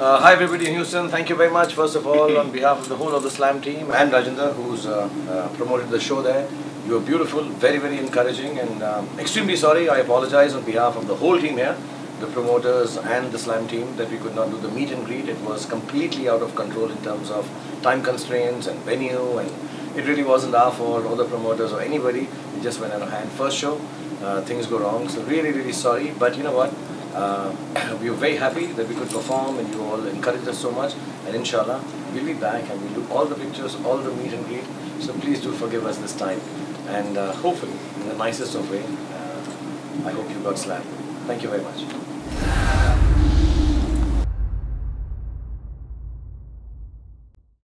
Uh, hi everybody in Houston, thank you very much first of all on behalf of the whole of the Slam team and Rajendra who's uh, uh, promoted the show there. You were beautiful, very very encouraging and um, extremely sorry. I apologize on behalf of the whole team here, the promoters and the Slam team that we could not do the meet and greet. It was completely out of control in terms of time constraints and venue and it really wasn't our fault or the promoters or anybody. It just went out of hand. First show, uh, things go wrong. So really really sorry but you know what? Uh, we were very happy that we could perform and you all encouraged us so much and inshallah we'll be back and we'll do all the pictures, all the meet and greet so please do forgive us this time and uh, hopefully in the nicest of way uh, I hope you got slapped. Thank you very much.